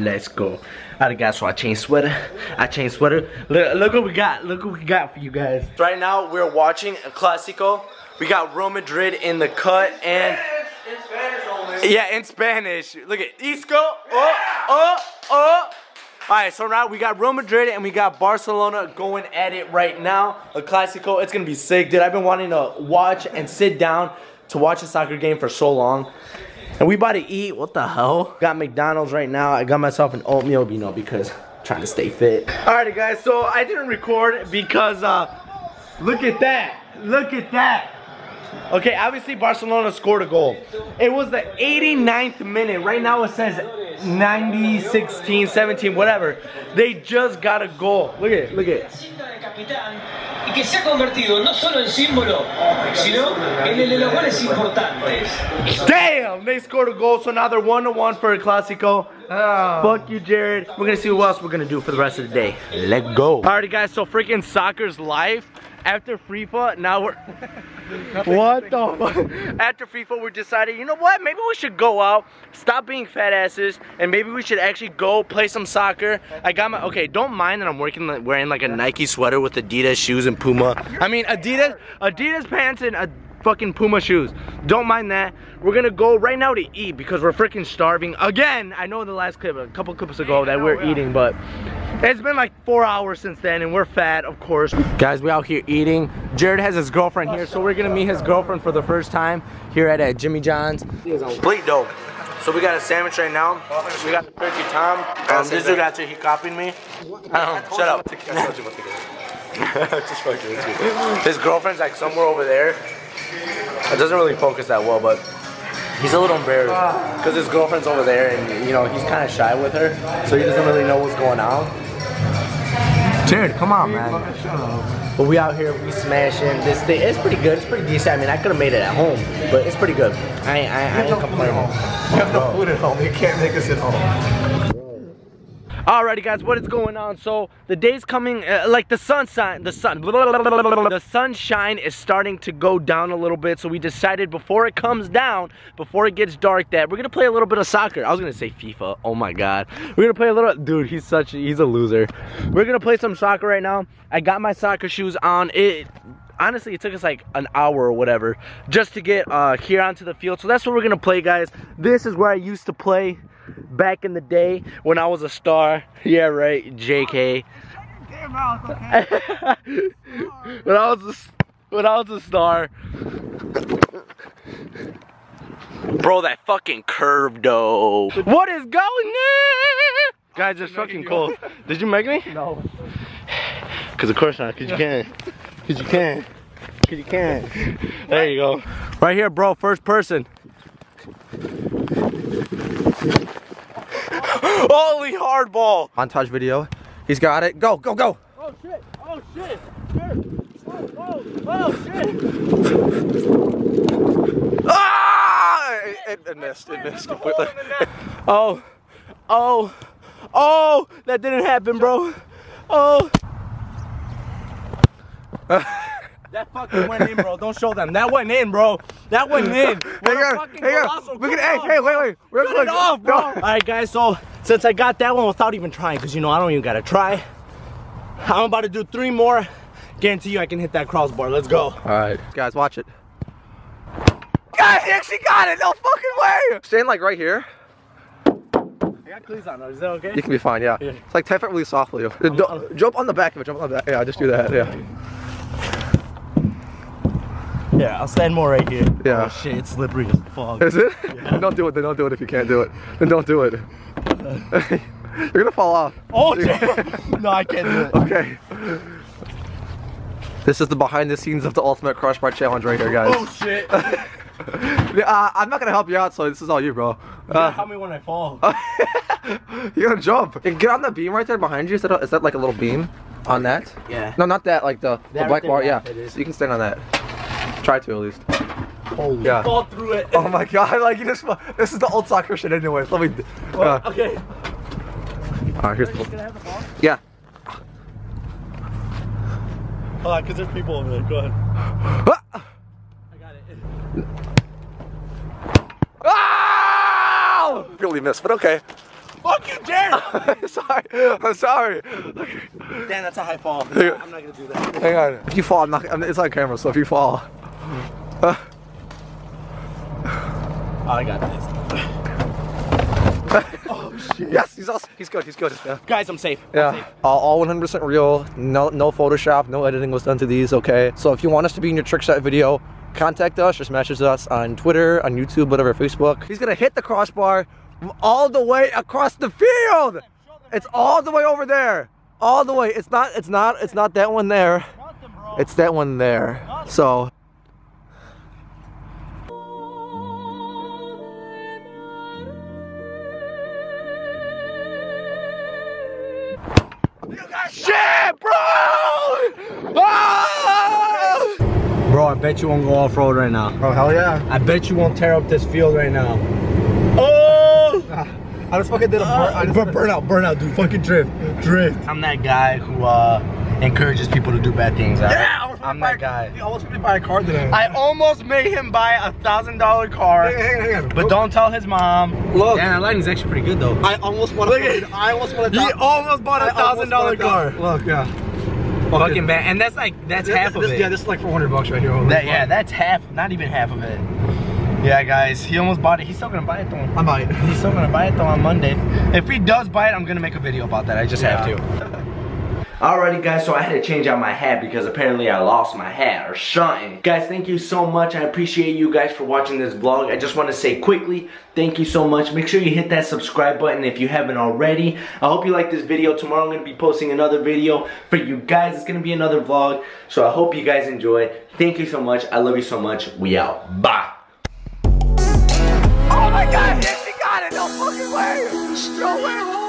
Let's go. Alright guys, so I changed sweater. I changed sweater. Look, look what we got. Look what we got for you guys. Right now, we're watching a Clasico. We got Real Madrid in the cut and... In Spanish. Yeah, in Spanish. Look at Isco. Oh, oh, oh. Alright, so now we got Real Madrid and we got Barcelona going at it right now. A Clasico. It's gonna be sick, dude. I've been wanting to watch and sit down to watch a soccer game for so long. And we about to eat. What the hell? Got McDonald's right now. I got myself an oatmeal, you know, because I'm trying to stay fit. Alright, guys. So I didn't record because, uh, look at that. Look at that. Okay, obviously Barcelona scored a goal. It was the 89th minute. Right now it says 90, 16, 17, whatever. They just got a goal. Look at it, look at it. y que se ha convertido no solo en símbolo, sino en el de los goles importantes. Damn, they scored a goal, so now they're one to one for a Clasico. Fuck you, Jared. We're gonna see who else we're gonna do for the rest of the day. Let go. Alrighty, guys. So freaking soccer's life. After FIFA, now we're. what the? fuck? After FIFA, we decided, you know what? Maybe we should go out, stop being fat asses, and maybe we should actually go play some soccer. I got my. Okay, don't mind that I'm working like, wearing like a Nike sweater with Adidas shoes and Puma. I mean Adidas, Adidas pants and a fucking Puma shoes. Don't mind that. We're gonna go right now to eat because we're freaking starving. Again, I know in the last clip, a couple clips ago that we're eating, but it's been like four hours since then and we're fat, of course. Guys, we out here eating. Jared has his girlfriend here, so we're gonna meet his girlfriend for the first time here at uh, Jimmy John's. Complete dope. So we got a sandwich right now. We got the turkey tom. Um, this dude actually, he copied me. Um, shut up. Just fucking with you. His girlfriend's like somewhere over there. It doesn't really focus that well, but he's a little embarrassed ah. because his girlfriend's over there, and you know he's kind of shy with her, so he doesn't really know what's going on. Jared, come on, man. But we out here, we smashing this thing. It's pretty good. It's pretty decent. I mean, I could have made it at home, but it's pretty good. I ain't, I, ain't- I ain't complaining. You have no food at home. You can't make us at home. Alrighty guys, what is going on? So the day's coming, uh, like the sunshine, the sun, the sunshine is starting to go down a little bit. So we decided before it comes down, before it gets dark, that we're gonna play a little bit of soccer. I was gonna say FIFA. Oh my god, we're gonna play a little. Dude, he's such, he's a loser. We're gonna play some soccer right now. I got my soccer shoes on. It honestly it took us like an hour or whatever just to get uh here onto the field so that's what we're gonna play guys this is where i used to play back in the day when i was a star yeah right jk Damn, Ralph, okay. when i was a, when i was a star bro that fucking curve though what is going on guys it's fucking cold did you make me No. Cause of course not, cause you can. Cause you can. Cause you can. There you go. Right here, bro, first person. Holy hardball. montage video. He's got it. Go, go, go. Oh shit, oh shit. Oh, oh, shit. Ah! It, it, it missed. It missed completely. Oh, oh, oh, that didn't happen, bro. Oh. that fucking went in, bro. Don't show them. That went in, bro. That went in. Hang What a on, hang on. Look at, hey, hey, off. wait, wait. Real Cut quick. it off, bro. No. All right, guys. So since I got that one without even trying, because you know I don't even gotta try, I'm about to do three more. Guarantee you I can hit that crossbar. Let's go. All right, guys, watch it. Guys, he actually got it. No fucking way. Stand like right here. I got cleats on. Is that okay? You can be fine. Yeah. Yeah. It's like tap it really softly. Don't- Jump on the back of it. Jump on the back. Yeah, just do that. Yeah. Yeah, I'll stand more right here. Yeah. Oh shit, it's slippery as fuck. Is it? Then don't do it. Then don't do it if you can't do it. Then don't do it. You're gonna fall off. Oh shit. no, I can't do it. Okay. This is the behind the scenes of the Ultimate Crossbar Challenge right here, guys. Oh shit. Uh, I'm not gonna help you out, so this is all you, bro. Uh, Help me when I fall. you're gonna jump. And get on the beam right there behind you. Is that, a, is that like a little beam on that? Yeah. No, not that. Like the, the black right bar. Yeah. yeah, it is. So you can stand on that. Try to at least. Holy. Yeah. Fall through it. Oh my god! Like you just. This is the old soccer shit, anyways. Let me. Uh, Okay. all right, here's the. Can I have the ball? Yeah. Hold on, cause there's people over there. Go ahead. Ah! I got it. Ah! Really missed, but okay. Fuck you, Jared! sorry. I'm sorry. Damn, that's a high fall. I'm not gonna do that. Hang on. If you fall, I'm not. I'm, it's on camera, so if you fall. Uh, Oh, I got this. Oh shit. Yes, he's also, he's good. He's good. Yeah. Guys, I'm safe. I'm Yeah, safe. all, all 100% real. No, no Photoshop, no editing was done to these. Okay, so if you want us to be in your trick shot video, contact us. Just message us on Twitter, on YouTube, whatever, Facebook. He's gonna hit the crossbar all the way across the field. It's all the way over there, all the way. It's not. It's not. It's not that one there. It's that one there. So. Ah! Bro, I bet you won't go off road right now. Oh hell yeah! I bet you won't tear up this field right now. Oh! I just fucking did a burn, I just Bur- burnout, burnout, dude. Fucking drift, drift. I'm that guy who uh, encourages people to do bad things. right? Yeah, I'm that guy. I almost made me buy a car today. I almost made him buy a thousand dollar car, Hang on, hang on, hang on. but don't tell his mom. Look. Yeah, that lighting's actually pretty good though. I almost want Look to. at- I almost want He almost bought a thousand dollar car. Look, yeah. Fucking bad, and that's like that's This- half of this- it. Yeah, this is like 400 bucks right here. That yeah, that's half, not even half of it. Yeah, guys, he almost bought it. He's still gonna buy it though. I might. He's still gonna buy it though on Monday. If he does buy it, I'm gonna make a video about that. I just have to. Alrighty guys, so I had to change out my hat because apparently I lost my hat or something. Guys, thank you so much. I appreciate you guys for watching this vlog. I just want to say quickly, thank you so much. Make sure you hit that subscribe button if you haven't already. I hope you like this video. Tomorrow I'm going to be posting another video for you guys. It's going to be another vlog. So I hope you guys enjoy. Thank you so much. I love you so much. We out. Bye. Oh my God! He got it. No fucking way. No way.